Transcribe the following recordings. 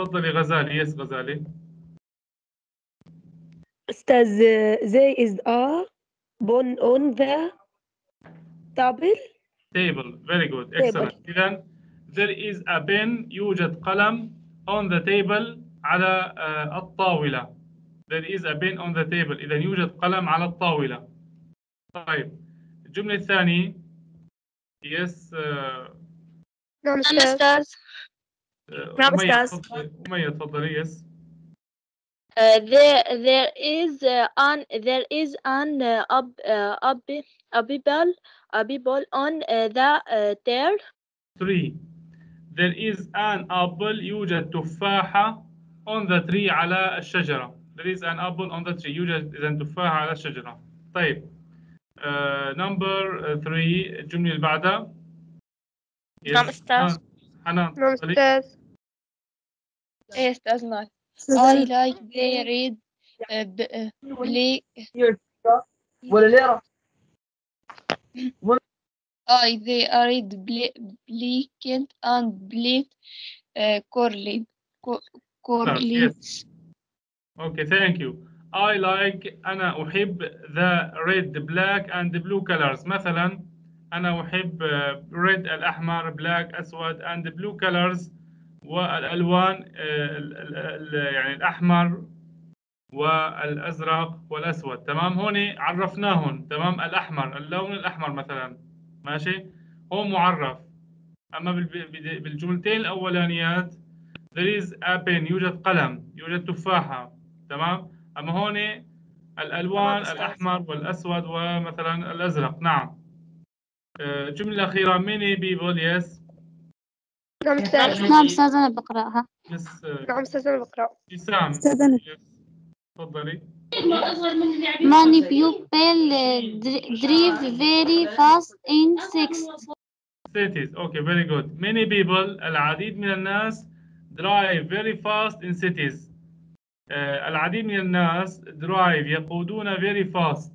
تفضلي غزالي يس غزالي. أستاذ there is a bone on the table table very good excellent. إذا there is a pen يوجد قلم on the table على آه، الطاولة. There is a pen on the table إذا يوجد قلم على الطاولة. طيب الجملة الثانية. Yes آه، نعم أستاذ. نعم، أستاذ. تفضلي أمية تفضلي يس Uh, there there is uh, an there is an uh, up uh, up a people a people on uh, the uh, there 3 there is an apple يوجد تفاحة on the tree على الشجرة there is an apple on the tree يوجد إذا تفاحة على الشجرة طيب uh, number 3 الجملة اللي بعدها Yes. نعم، أستاذ. حنان- نعم. أستاذ Yes, that's nice. I like they read uh, b- uh, play ولا ليرة I they read bla- blanket and blade uh, correlate co- correlates Okay, thank you. I like أنا أحب the red, black and blue colors. مثلا أنا أحب آه، red الأحمر, black أسود and blue colors والألوان آه، يعني الأحمر والأزرق والأسود. تمام؟ هون عرفناهم تمام؟ الأحمر اللون الأحمر مثلا. ماشي؟ هو معرف. أما بال- بال- بالجملتين الأولانيات there is a pen يوجد قلم يوجد تفاحة. تمام؟ أما هون الألوان. الأحمر والأسود ومثلا الأزرق. نعم. آه، الجملة الأخيرة many people yes. نعم أستاذ نعم أستاذ أنا بقرأها آه، نعم أستاذ أنا بقرأ إسام أستاذ أنا. Yes. تفضلي Many people uh, dri- drive very fast in sixth cities okay very good many people العديد من الناس drive very fast in cities آه، العديد من الناس drive يقودون very fast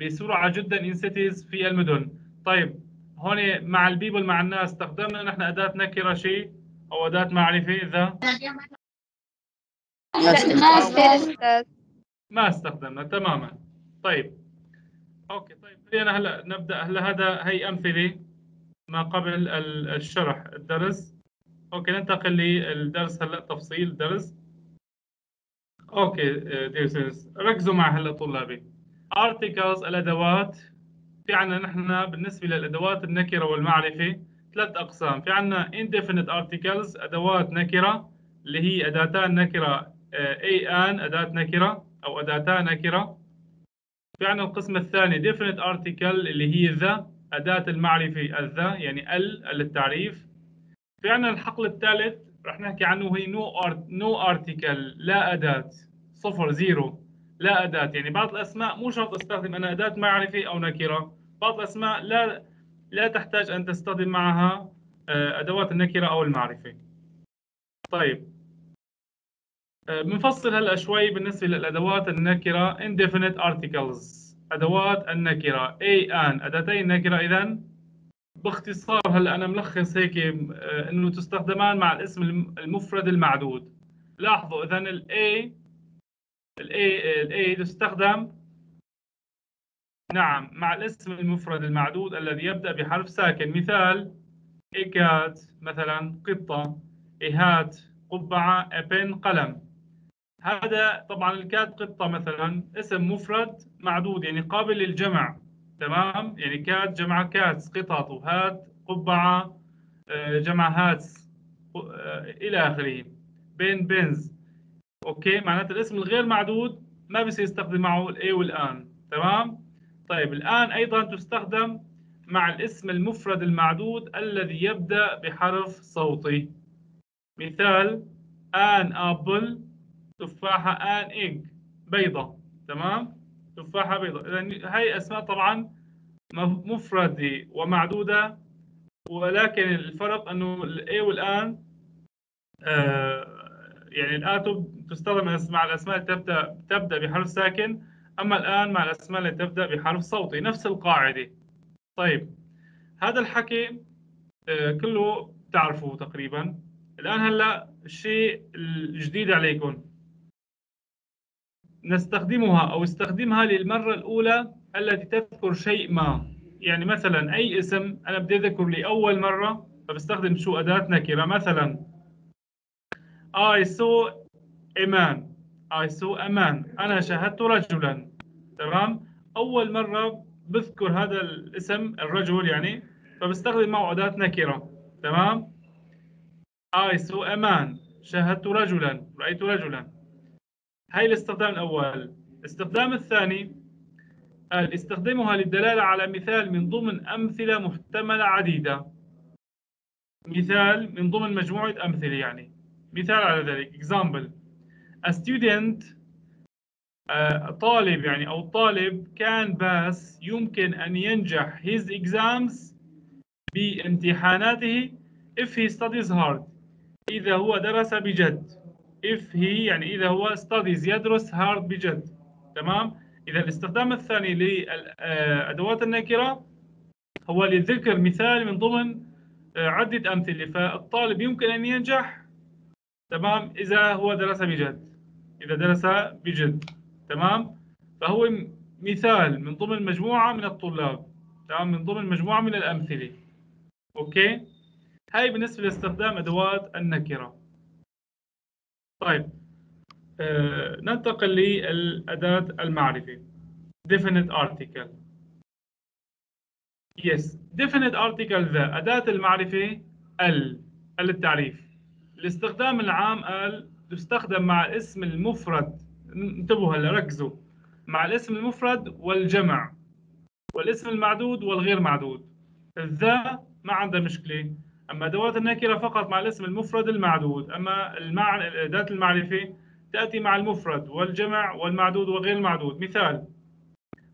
بسرعة جدا in cities في المدن طيب هون مع البيبل مع الناس استخدمنا نحن أداة نكرة شيء أو أداة معرفة؟ إذا؟ لا أستاذ أستاذ ما استخدمنا تماما. طيب. OK طيب. خلينا هلا نبدأ. هلا هذا هي أمثلة ما قبل ال- الشرح الدرس. OK ننتقل للدرس هلا تفصيل الدرس OK dear sirs ركزوا معي هلا طلابي. Articles الأدوات. في عندنا نحن بالنسبة للأدوات النكرة والمعرفة ثلاث أقسام. في عندنا indefinite articles أدوات نكرة اللي هي اداتان نكرة a, an أداة نكرة أو اداتان نكرة. في عندنا القسم الثاني definite article اللي هي the أداة المعرفة ال the يعني ال للتعريف في عندنا الحقل الثالث رح نحكي عنه هي no art- no article لا أداة صفر zero. لا أداة. يعني بعض الأسماء مو شرط أستخدم أنا أداة معرفه أو نكرة. بعض الأسماء لا لا تحتاج أن تستخدم معها آه، أدوات النكرة أو المعرفة. طيب. آه، بنفصل هلأ شوي بالنسبة للأدوات النكرة. Indefinite articles. أدوات النكرة. a, an اداتي النكره اذا باختصار هلأ أنا ملخص هيك آه، إنه تستخدمان مع الاسم الم- المفرد المعدود. لاحظوا اذا ال a ال a ال a تستخدم. نعم مع الاسم المفرد المعدود الذي يبدأ بحرف ساكن. مثال a cat مثلا قطة. a hat قبعة a pen قلم. هذا طبعا ال cat قطة مثلا. اسم مفرد معدود يعني قابل للجمع. تمام؟ يعني cat جمع cats قطط و hat قبعة آه، جمع hats آه، إلى آخره. pen pens. Okay معناته الاسم الغير معدود ما بصير يستخدم معه ال a وال an تمام؟ طيب الآن أيضا تستخدم مع الاسم المفرد المعدود الذي يبدأ بحرف صوتي. مثال آن أبل تفاحة آن إيج بيضة. تمام؟ تفاحة بيضة. إذا هاي أسماء طبعا مف- مفردة ومعدودة ولكن الفرق أنه الإي والآن آه يعني الآن تستخدم مع الأسماء اللي تبدأ تبدأ بحرف ساكن أما الآن مع الأسماء اللي تبدأ بحرف صوتي نفس القاعدة. طيب هذا الحكي آه كله تعرفوه تقريبا. الآن هلأ الشيء الجديد عليكم. نستخدمها أو استخدمها للمرة الأولى التي تذكر شيء ما. يعني مثلا أي اسم أنا بدي أذكر لأول مرة فبستخدم شو أداة نكرة مثلا I saw a man. I saw a man. أنا شاهدت رجلا. تمام؟ أول مرة بذكر هذا الاسم الرجل يعني فبستخدم معه أداة نكرة. تمام؟ I saw a man. شاهدت رجلا. رأيت رجلا. هاي الاستخدام الأول. الاستخدام الثاني قال استخدمها للدلالة على مثال من ضمن أمثلة محتملة عديدة. مثال من ضمن مجموعة أمثلة يعني. مثال على ذلك. Example. A student طالب يعني أو طالب كان باس يمكن أن ينجح his exams بامتحاناته if he studies hard. إذا هو درس بجد. If he يعني إذا هو studies يدرس hard بجد. تمام؟ إذا الاستخدام الثاني لأدوات النكرة هو لذكر مثال من ضمن عدة أمثلة. فالطالب يمكن أن ينجح تمام؟ إذا هو درس بجد. إذا درس بجد. تمام؟ فهو مثال من ضمن مجموعة من الطلاب. تمام؟ من ضمن مجموعة من الأمثلة. أوكي؟ هاي بالنسبة لاستخدام أدوات النكرة. طيب. آه ننتقل للأداة المعرفة. Definite article. Yes. Definite article ذا. أداة المعرفة ال. ال التعريف. الاستخدام العام قال تستخدم مع الاسم المفرد. انتبهوا هلا ركزوا. مع الاسم المفرد والجمع. والاسم المعدود والغير معدود. الذا ما عندها مشكلة. أما أدوات النكرة فقط مع الاسم المفرد المعدود. أما المع... أداة المعرفة تأتي مع المفرد والجمع والمعدود وغير المعدود. مثال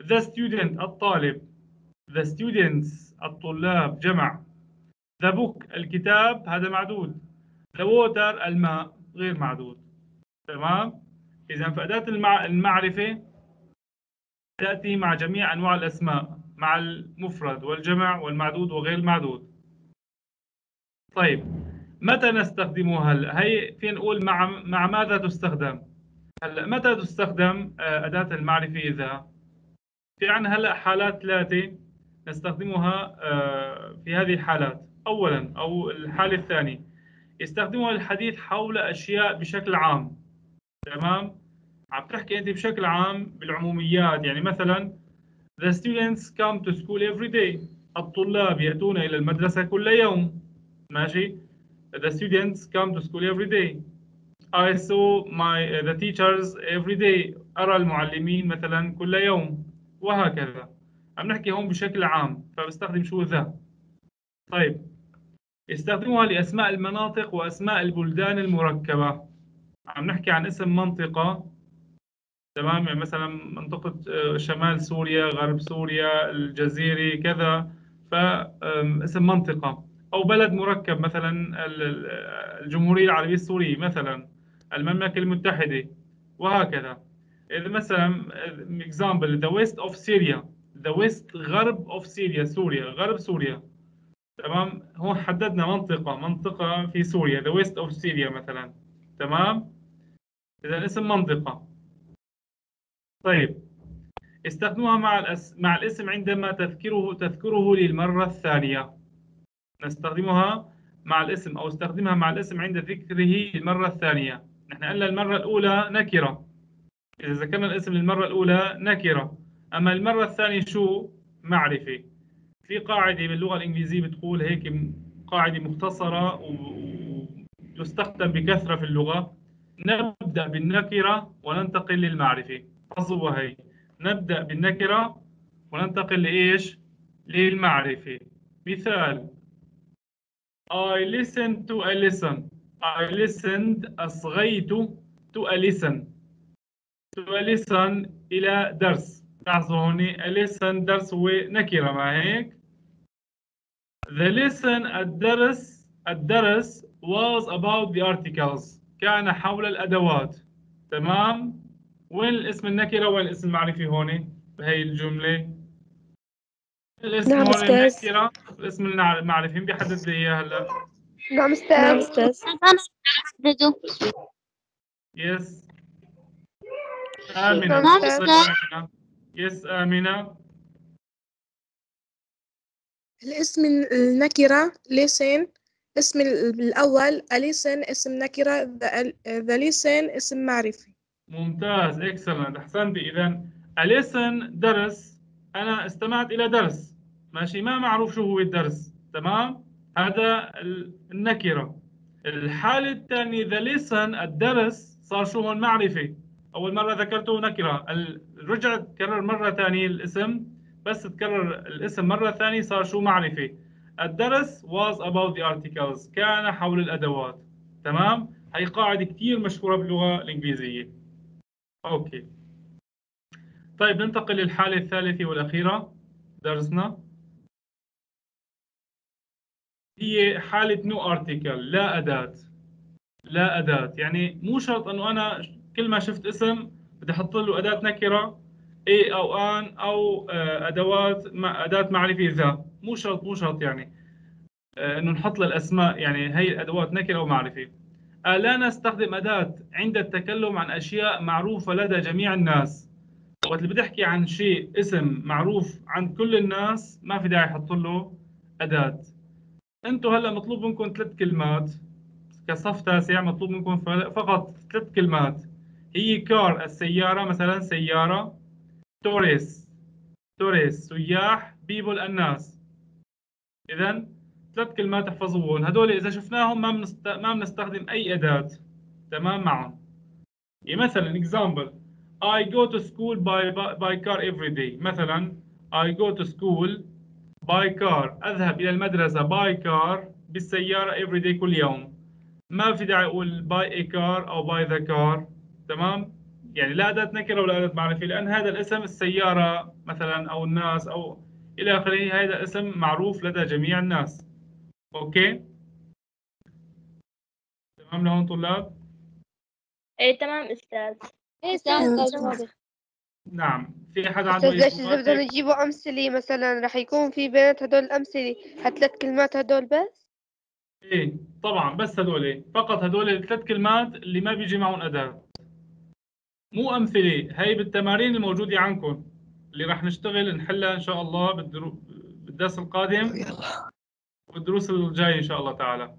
the student الطالب. The students الطلاب جمع. The book الكتاب هذا معدود. The water الماء غير معدود. تمام؟ إذا فأداة المع... المعرفة تأتي مع جميع أنواع الأسماء مع المفرد والجمع والمعدود وغير المعدود. طيب متى نستخدمها هلا هي فين نقول مع مع ماذا تستخدم؟ هلا متى تستخدم آه، أداة المعرفة إذا؟ في عندنا هلا حالات ثلاثة نستخدمها آه، في هذه الحالات. أولا أو الحالة الثانية. يستخدمها للحديث حول أشياء بشكل عام. تمام؟ عم تحكي أنت بشكل عام بالعموميات. يعني مثلا The students come to school every day. الطلاب يأتون إلى المدرسة كل يوم. ماشي؟ The students come to school every day. I saw my the teachers every day. أرى المعلمين مثلا كل يوم. وهكذا. عم نحكي هون بشكل عام. فبستخدم شو ذا؟ طيب. يستخدموها لأسماء المناطق وأسماء البلدان المركبة. عم نحكي عن اسم منطقة تمام؟ يعني مثلا منطقة آه، شمال سوريا غرب سوريا الجزيرة كذا. فاسم منطقة. أو بلد مركب مثلا ال- ال- الجمهورية العربية السورية مثلا المملكة المتحدة وهكذا. إذا مثلا example the west of Syria the west غرب of Syria سوريا غرب سوريا. تمام؟ هون حددنا منطقة منطقة في سوريا the west of Syria مثلا. تمام؟ إذا اسم منطقة. طيب. استخدموها مع الأس... مع الاسم عندما تذكره تذكره للمرة الثانية. نستخدمها مع الاسم أو استخدمها مع الاسم عند ذكره للمرة الثانية. نحن قلنا المرة الأولى نكرة. إذا ذكرنا الاسم للمرة الأولى نكرة. أما المرة الثانية شو؟ معرفة. في قاعدة باللغة الإنجليزية بتقول هيك م- قاعدة مختصرة و- وتستخدم بكثرة في اللغة. نبدأ بالنكرة وننتقل للمعرفة. حظوا هي. نبدأ بالنكرة وننتقل لإيش؟ للمعرفة. مثال. I listened to a lesson I listened أصغيت to a lesson to a lesson إلى درس. لاحظوا هون a lesson درس هو نكرة ما هيك؟ The lesson الدرس الدرس was about the articles. كان حول الأدوات. تمام؟ وين الاسم النكرة وين الاسم المعرفي هون بهي الجملة. الاسم نعم هون. النكرة. الاسم المعرفي. بيحدد لي إياه هلا. نعم نعم أستاذ. أحدده يس آمنة. نعم، أستاذ. آمنة. يس آمنة. الاسم النكرة لسان اسم ال- الأول a lesson اسم نكرة the lesson اسم معرفي. ممتاز excellent أحسنتي. اذا a lesson درس أنا استمعت إلى درس. ماشي ما معروف شو هو الدرس تمام؟ هذا ال- النكرة. الحالة الثانية the lesson الدرس صار شو هون؟ معرفه أول مرة ذكرته نكرة. ال- رجع تكرر مرة ثانية الاسم. بس تكرر الاسم مرة ثانية صار شو معرفه الدرس was about the articles كان حول الأدوات. تمام؟ هي قاعدة كثير مشهورة باللغة الإنجليزية. Okay. طيب ننتقل للحالة الثالثة والأخيرة. درسنا. هي حالة no article لا أداة. لا أداة. يعني مو شرط أنه أنا كل ما شفت اسم بدي أحط له أداة نكرة. a أو an أو آه، أدوات مع أداة معرفة the. مو شرط مو شرط يعني. آه، إنه نحط للأسماء يعني هي أدوات نكرة أو معرفة آه، لا نستخدم أداة عند التكلم عن أشياء معروفة لدى جميع الناس. وقت اللي بدي أحكي عن شيء اسم معروف عند كل الناس ما في داعي أحط له أداة. أنتوا هلأ مطلوب منكم ثلاث كلمات. كصف تاسع مطلوب منكم فقط ثلاث كلمات. هي كار السيارة مثلا سيارة. توريس. توريس سياح بيبل الناس إذا ثلاث كلمات احفظوهم هدول إذا شفناهم ما بنست... ما بنستخدم أي أداة. تمام؟ معهم. يعني مثلا example I go to school by, by, by car every day. مثلا I go to school by car. أذهب إلى المدرسة by car بالسيارة every day كل يوم. ما في داعي أقول by a car أو by the car. تمام؟ يعني لا أداة نكرة ولا أداة معرفة لأن هذا الاسم السيارة مثلا أو الناس أو إلى آخره هذا اسم معروف لدى جميع الناس. أوكي؟ تمام لهون طلاب؟ إيه تمام أستاذ. إيه أستاذ نعم. في أحد عنده ليش؟ إذا بدنا نجيبوا أمثلة مثلا رح يكون في بينات هدول الأمثلة هالثلاث كلمات هدول بس؟ إيه طبعا بس هدول. فقط هدول الثلاث كلمات اللي ما بيجي معهم أداة. مو أمثلة هي بالتمارين الموجودة عندكم اللي راح نشتغل نحلها إن شاء الله بالدرو... بالدرس القادم والدروس الجاية إن شاء الله تعالى.